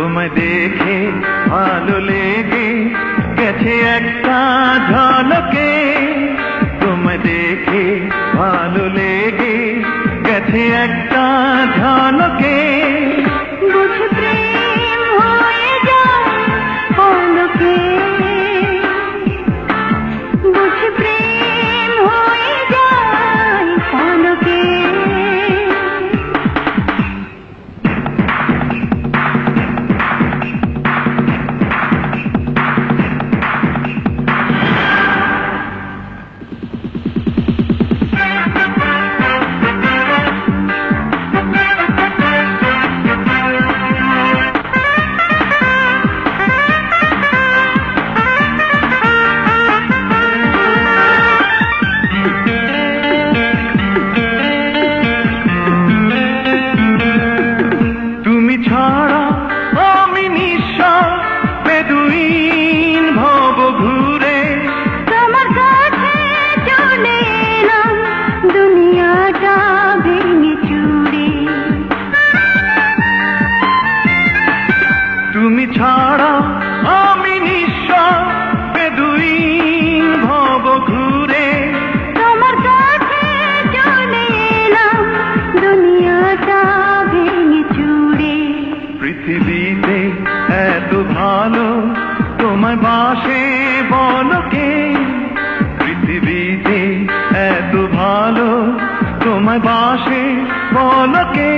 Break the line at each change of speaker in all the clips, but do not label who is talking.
तुम देखे भालो लेगे
गेछे एकटा झलके तुम देखे भालो लेगे
गेछे एकटा झलके তোমায় বাসে বলকে পৃথিবীতে এত ভালো তোমায় বাসে বলকে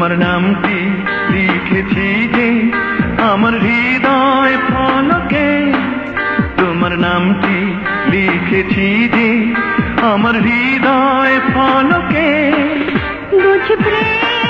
তোমার
নামটি লিখেছি যে আমার হৃদয় ফলকে। তোমার নামটি লিখেছি যে আমার হৃদয় ফলকে।
বুঝ প্রেম